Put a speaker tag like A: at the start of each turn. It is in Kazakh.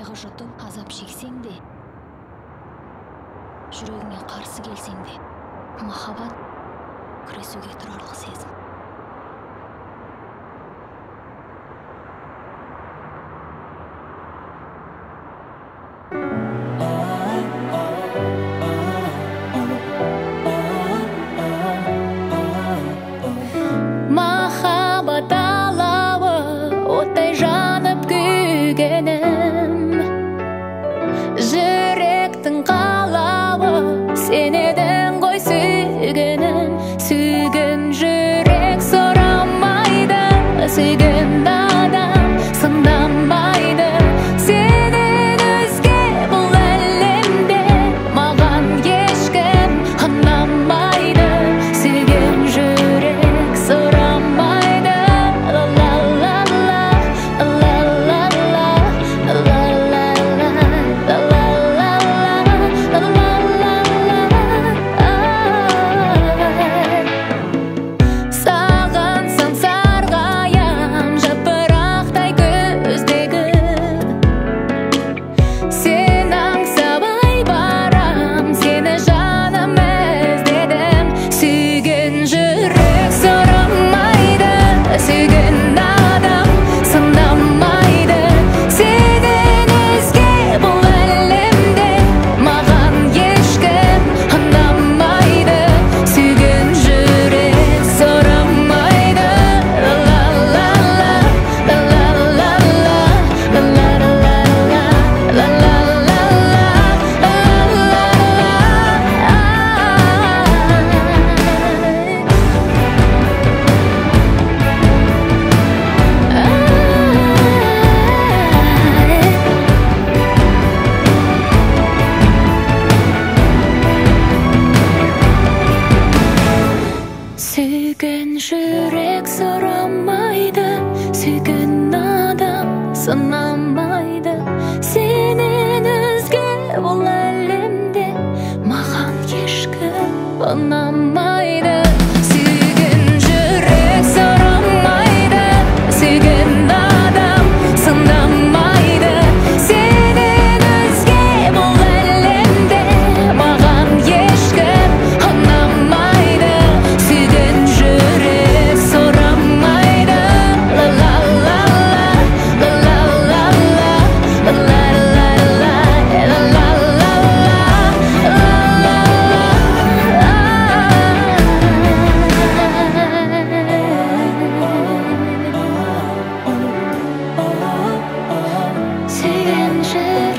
A: қайғы жұтып азап шексең де жүрегіңе қарсы келсең де махаббат күресуге тұрарлық сезім.
B: сүйген жүрек сұрамайды сүйген адам сынамайды сенен өзге бұл әлемде маған ешкім ұнамайды 谁